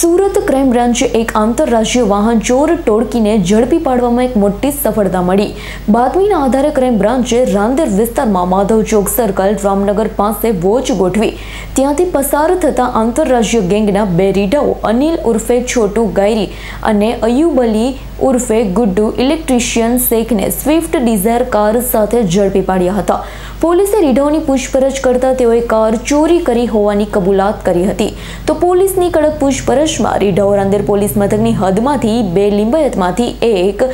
Surat crime બ્રાન્ચે એક આંતરરાષ્ટ્રીય વાહન ચોર ટોળકીને ઝડપી પાડવામાં એક મોટી સફળતા મળી. બાતમીના આધારે ક્રાઇમ બ્રાન્ચે રાંદેર વિસ્તારમાં માધવ ચોક સર્કલ રામનગર પાસે વોચ ગોઠવી. ત્યાંથી પસાર થતા આંતરરાષ્ટ્રીય ગેંગના બે રીડાઓ અનિલ ઉર્ફે છોટુ ગાયરી અને અયુબ અલી ઉર્ફે ગુડ્ડુ ઇલેક્ટ્રિશિયન શેખને સ્વિફ્ટ ડિઝાયર કાર સાથે ઝડપી પાડ્યા હતા. પોલીસે રીઢાઓની પૂછપરછ કરતા તેઓએ કાર ચોરી કરી હોવાની કબૂલાત કરી હતી. તો પોલીસની કડક પૂછપરછમાં રીઢાઓ રાંદેર પોલીસ મથકની હદમાંથી બે લિંબાયતમાંથી એક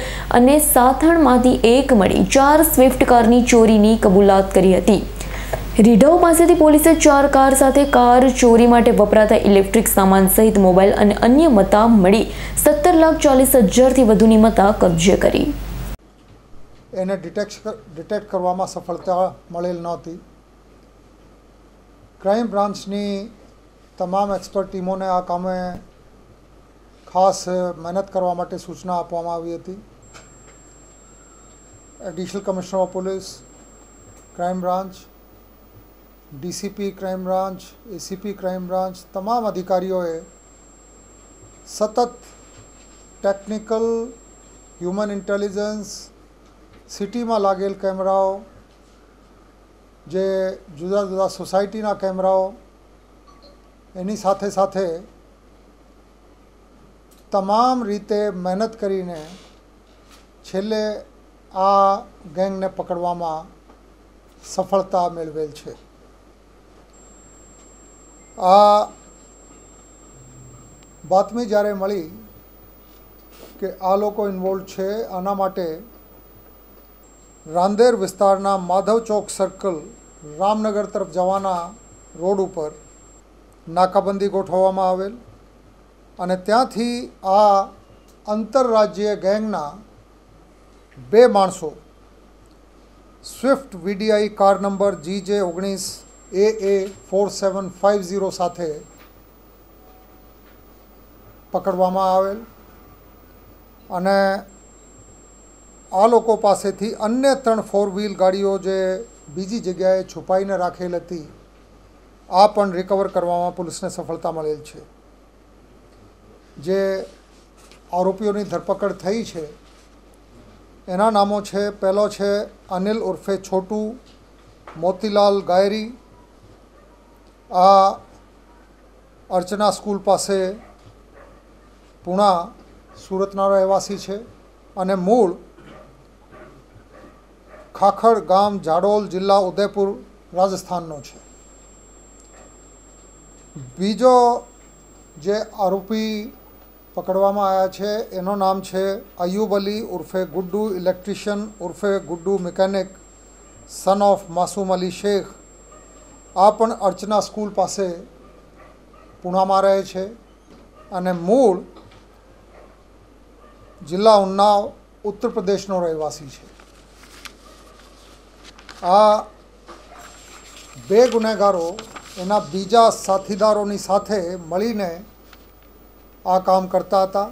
અને સાથણમાંથી એક મળી ચાર સ્વિફ્ટ કારની ચોરીની કબૂલાત કરી હતી. રીઢાઓ પાસેથી પોલીસે ચાર કાર સાથે કાર ચોરી માટે વપરાતા ઇલેક્ટ્રિક સામાન સહિત મોબાઈલ અને અન્ય મતા મળી સત્તર લાખ ચાલીસ હજારથી વધુની મતા કબજે કરી. એને ડિટેક્ટ ડિટેક્ટ કરવામાં સફળતા મળેલ નહોતી. ક્રાઇમ બ્રાન્ચની તમામ એક્સપર્ટ ટીમોને આ કામે ખાસ મહેનત કરવા માટે સૂચના આપવામાં આવી હતી. Additional commissioner of police crime branch DCP crime branch ACP crime branch તમામ અધિકારીઓએ સતત ટેકનિકલ હ્યુમન ઇન્ટેલિજન્સ સિટીમાં લાગેલ કેમેરાઓ, જે જુદા જુદા સોસાયટીના કેમેરાઓ, એની સાથે સાથે તમામ રીતે મહેનત કરીને છેલ્લે આ ગેંગને પકડવામાં સફળતા મેળવેલ છે. આ બાતમી જ્યારે મળી કે આ લોકો ઇન્વોલ્વ છે, આના માટે રાંદેર વિસ્તારના માધવ ચોક સર્કલ રામનગર તરફ જવાના રોડ ઉપર નાકાબંધી ગોઠવવામાં આવેલ અને ત્યાંથી આ આંતરરાજ્ય ગેંગના બે માણસો, Swift VDI car number G J ઓગણીસ A A four seven five zero સાથે પકડવામાં આવેલ અને આ લોકો પાસેથી અન્ય ત્રણ ફોર વ્હીલ ગાડીઓ જે બીજી જગ્યાએ છુપાઈને રાખેલ હતી, આ પણ રિકવર કરવામાં પોલીસને સફળતા મળેલ છે. જે આરોપીઓની ધરપકડ થઈ છે, એના નામો છે, પહેલો છે અનિલ ઉર્ફે છોટુ, મોતીલાલ ગાયરી, આ અર્ચના સ્કૂલ પાસે પૂણા સુરતના રહેવાસી છે અને મૂળ ખાખડ ગામ જાડોલ જિલ્લા ઉદયપુર રાજસ્થાનનો છે. બીજો જે આરોપી પકડવામાં આવ્યા છે, એનું નામ છે અયુબ અલી ઉર્ફે ગુડ્ડુ ઇલેક્ટ્રિશિયન ઉર્ફે Guddu mechanic son of Masoom Ali Shaikh. આ પણ અર્ચના સ્કૂલ પાસે પૂણામાં રહે છે અને મૂળ જિલ્લા ઉન્નાવ, ઉત્તર પ્રદેશનો રહેવાસી છે. આ બે ગુનેગારો એના બીજા સાથીદારોની સાથે મળીને આ કામ કરતા હતા.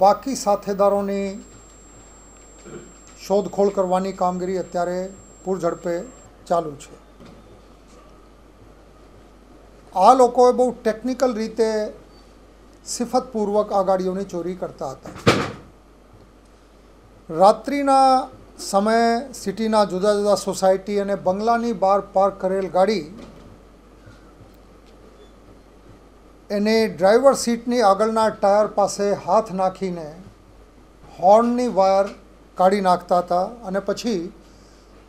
બાકી સાથેદારોની શોધખોળ કરવાની કામગીરી અત્યારે પૂરઝડપે ચાલુ છે. આ લોકોએ બહુ ટેકનિકલ રીતે સિફતપૂર્વક આ ગાડીઓની ચોરી કરતા હતા. રાત્રિના સમયે સિટીના જુદા જુદા સોસાયટી અને બંગલાની બહાર પાર્ક કરેલ ગાડી એને ડ્રાઈવર સીટની આગળના ટાયર પાસે હાથ નાખીને હોર્નની વાયર કાઢી નાખતા હતા અને પછી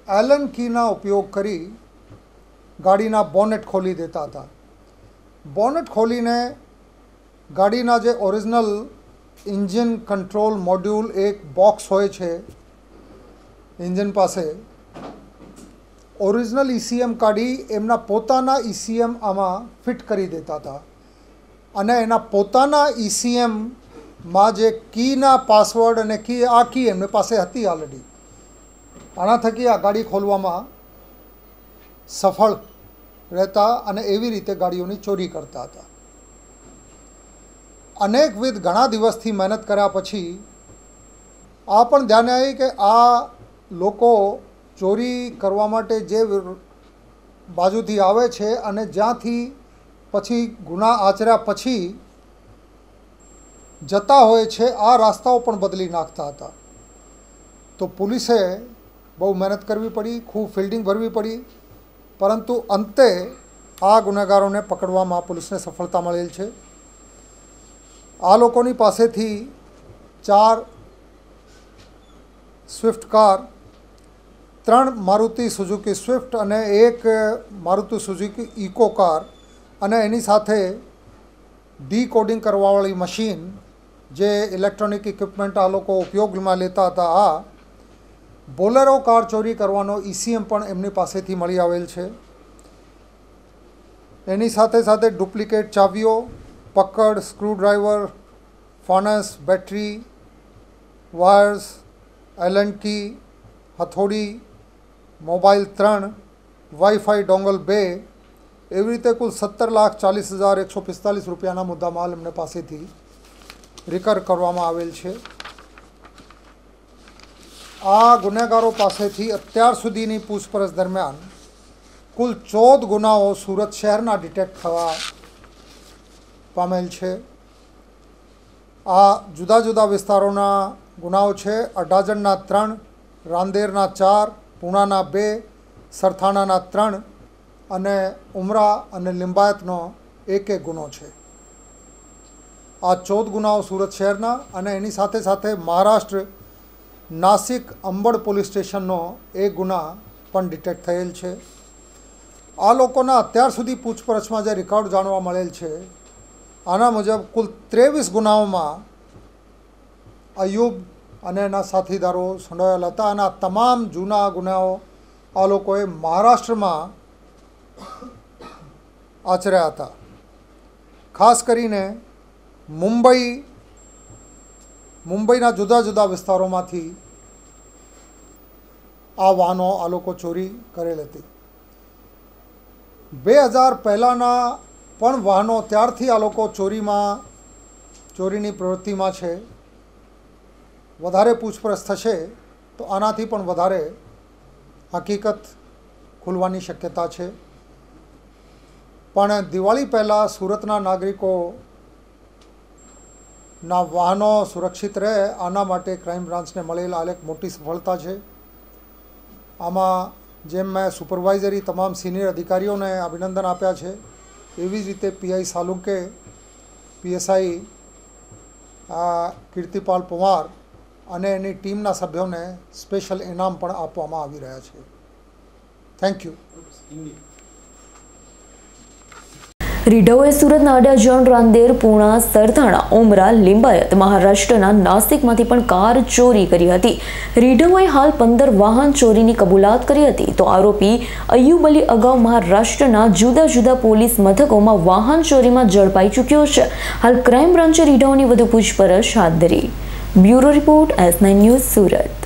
એલન કીના ઉપયોગ કરી ગાડીના બોનેટ ખોલી દેતા હતા. બોનેટ ખોલીને ગાડીના જે ઓરિજિનલ ઇન્જિન કંટ્રોલ મોડ્યુલ એક બોક્સ હોય છે ઇન્જિન પાસે. ઓરિજિનલ ઈસીએમ કાઢી એમના પોતાના ઈસીએમ આમાં ફિટ કરી દેતા હતા. અને એના પોતાના ઈસીએમમાં જે કીના પાસવર્ડ અને કી, આ કી એમની પાસે હતી ઓલરેડી આના થકી આ ગાડી ખોલવામાં સફળ રહેતા અને એવી રીતે ગાડીઓની ચોરી કરતા હતા. અનેકવિધ ઘણા દિવસથી મહેનત કર્યા પછી આ પણ ધ્યાને આવી કે આ લોકો ચોરી કરવા માટે જે બાજુથી આવે છે અને જ્યાંથી પછી ગુના આચર્યા પછી જતા હોય છે, આ રસ્તાઓ પણ બદલી નાખતા હતા. તો પોલીસે બહુ મહેનત કરવી પડી, ખૂબ ફિલ્ડિંગ ભરવી પડી, પરંતુ અંતે આ ગુનેગારોને પકડવામાં પોલીસને સફળતા મળેલ છે. આ લોકોની પાસેથી ચાર સ્વિફ્ટ કાર ત્રણ મારુતિ સુઝુકી સ્વિફ્ટ અને એક મારુતિ સુઝુકી ઇકો કાર અને એની સાથે ડી કોડિંગ કરવાવાળી મશીન જે ઇલેક્ટ્રોનિક ઇક્વિપમેન્ટ આ લોકો ઉપયોગમાં લેતા હતા, આ બોલેરો કાર ચોરી કરવાનો ઈસીએમ પણ એમની પાસેથી મળી આવેલ છે. એની સાથે સાથે ડુપ્લિકેટ ચાવીઓ, પકડ, screwdriver, phones, battery, wires Allen key, હથોડી mobile ત્રણ વાઈફાઈ ડોંગલ બે, એવી રીતે કુલ સત્તર લાખ ચાલીસ હજાર એકસો પિસ્તાલીસ રૂપિયાના મુદ્દા માલ એમને પાસેથી રિકવર કરવામાં આવેલ છે. આ ગુનેગારો પાસેથી અત્યાર સુધીની પૂછપરછ દરમિયાન કુલ ચૌદ ગુનાઓ સુરત શહેરના ડિટેક્ટ થવા પામેલ છે. આ જુદા જુદા વિસ્તારોના ગુનાઓ છે. અડાજણના ત્રણ, રાંદેરના ચાર પૂણાના બે, સરથાણાના ત્રણ અને ઉમરા અને લિંબાયતનો એક એક ગુનો છે. આ ચૌદ ગુનાઓ સુરત શહેરના અને એની સાથે સાથે મહારાષ્ટ્ર નાસિક અંબડ પોલીસ સ્ટેશનનો એક ગુના પણ ડિટેક્ટ થયેલ છે. આ લોકોના અત્યાર સુધી પૂછપરછમાં જે રેકોર્ડ જાણવા મળેલ છે, આના મુજબ કુલ ત્રેવીસ ગુનાઓમાં અયુબ અને એના સાથીદારો સંડોવાયેલા હતા. અને આ તમામ જૂના ગુનાઓ આ લોકોએ મહારાષ્ટ્રમાં આચર્યા હતા. ખાસ કરીને મુંબઈ, મુંબઈના જુદા જુદા વિસ્તારોમાંથી આ વાહનો આ લોકો ચોરી કરેલ હતી. બે હજાર પહેલાંના પણ વાહનો ત્યારથી આ લોકો ચોરીમાં, ચોરીની પ્રવૃત્તિમાં છે. વધારે પૂછપરછ થશે, તો આનાથી પણ વધારે હકીકત ખુલવાની શક્યતા છે. પણ દિવાળી પહેલાં સુરતના નાગરિકો ના વાહનો સુરક્ષિત રહે, આના માટે ક્રાઇમ બ્રાન્ચને મળેલ આ એક મોટી સફળતા છે. આમાં જેમ મેં સુપરવાઇઝરી તમામ સિનિયર અધિકારીઓને અભિનંદન આપ્યા છે, એવી જ રીતે પીઆઈ સાલુકે પીએસઆઈ કીર્તિપાલ પવાર અને એની ટીમના સભ્યોને સ્પેશિયલ ઇનામ પણ આપવામાં આવી રહ્યા છે. થેન્ક યુ રીઢોએ સુરતના અડાજણ રાંદેર, પૂણા, સરથાણા, ઉમરા, લિંબાયત, મહારાષ્ટ્રના નાસિકમાંથી પણ કાર ચોરી કરી હતી. રીઢવે હાલ પંદર વાહન ચોરીની કબૂલાત કરી હતી તો આરોપી અયુબ અલી અગાઉ મહારાષ્ટ્રના જુદા જુદા પોલીસ મથકોમાં વાહન ચોરીમાં ઝડપાઈ ચૂક્યો છે. હાલ ક્રાઇમ બ્રાન્ચે રીઢવોની વધુ પૂછપરછ હાથ ધરી. Bureau report S nine news Surat.